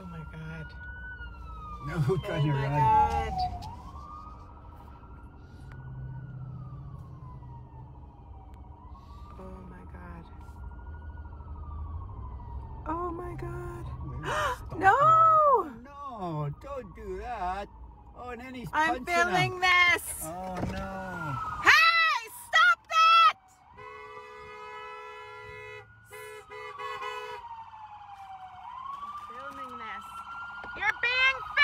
Oh my god. No, trying oh to run. god. Oh my god. Oh my god. No! No, don't do that. Oh, and then he's I'm him. filming this. Oh no. Hey! Stop that! Filming this. You're being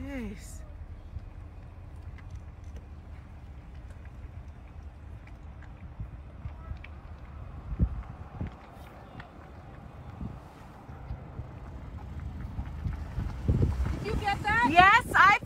Jeez. Did you get that? Yes, I